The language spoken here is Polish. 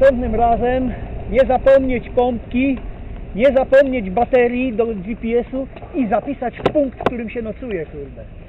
następnym razem nie zapomnieć pompki, nie zapomnieć baterii do GPS-u i zapisać punkt, w którym się nocuje, kurde.